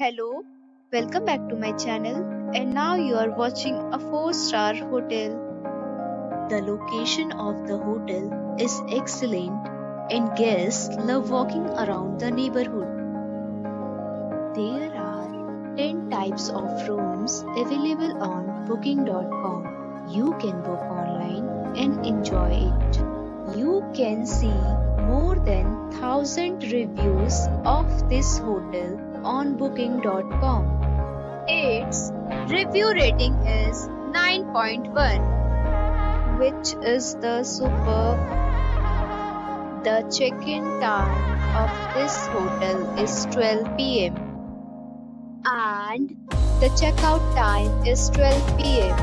Hello, welcome back to my channel and now you are watching a 4 star hotel. The location of the hotel is excellent and guests love walking around the neighborhood. There are 10 types of rooms available on booking.com. You can book online and enjoy it. You can see more than 1000 reviews of this hotel on booking.com. Its review rating is 9.1, which is the superb. The check-in time of this hotel is 12 pm and the checkout time is 12 pm.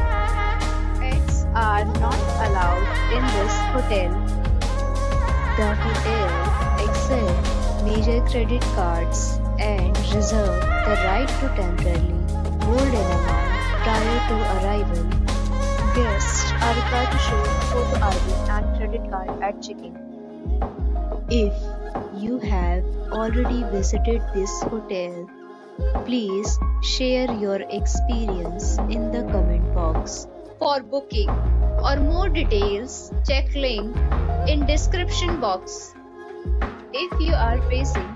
Pets are not allowed in this hotel. The hotel accepts major credit cards and reserve the right to temporarily hold an amount prior to arrival. Guests are required to show photo ID and credit card at check-in. If you have already visited this hotel, please share your experience in the comment box. For booking or more details, check link in description box. If you are facing